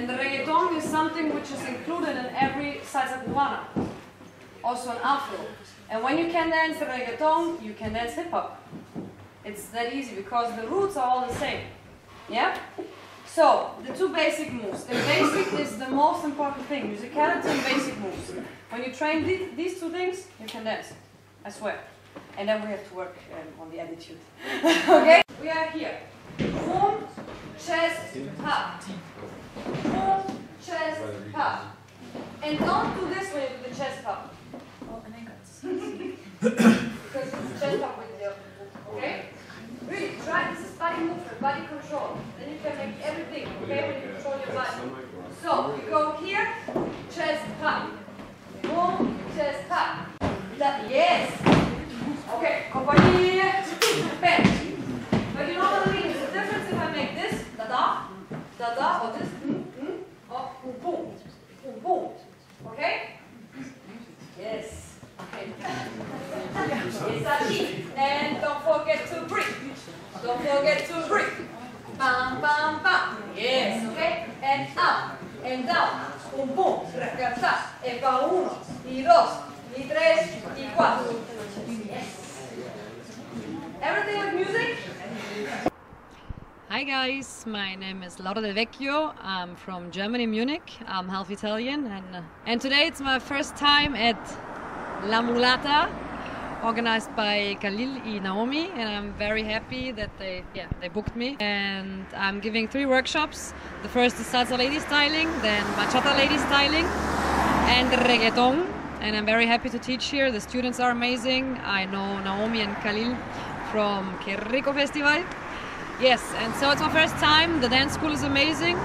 And the reggaeton is something which is included in every salsa cubana, also an afro. And when you can dance the reggaeton, you can dance hip hop. It's that easy because the roots are all the same. Yeah? So, the two basic moves. The basic is the most important thing, musicality and basic moves. When you train these, these two things, you can dance. I swear. And then we have to work um, on the attitude. okay? We are here. Boom, chest, up. Boom, chest, up. And don't do this when you do the chest up. because it's chest up with the okay? Really, try this is body movement, body control. Then you can make everything, okay, when you control your body. So you go here, chest up. Boom, chest up. That, yes. Okay, compagnie, bend. But you know what I mean? It's a difference if I make this, da da, da or this, mm, mm, or boom, boom, boom. Okay? Yes. Okay. It's a And don't forget to breathe. Don't forget to breathe. Bam, bam, bam. Yes, okay? And up, and down. Un boom, ragazza. E va uno, y dos, y tres, y cuatro. Yes. Everything with music? Hi guys, my name is Laura Del Vecchio. I'm from Germany, Munich. I'm half Italian, and uh, and today it's my first time at La Mulata, organized by Khalil and Naomi, and I'm very happy that they yeah they booked me. And I'm giving three workshops. The first is salsa lady styling, then bachata lady styling, and reggaeton. And I'm very happy to teach here. The students are amazing. I know Naomi and Khalil from Que Rico Festival. Yes, and so it's my first time. The dance school is amazing.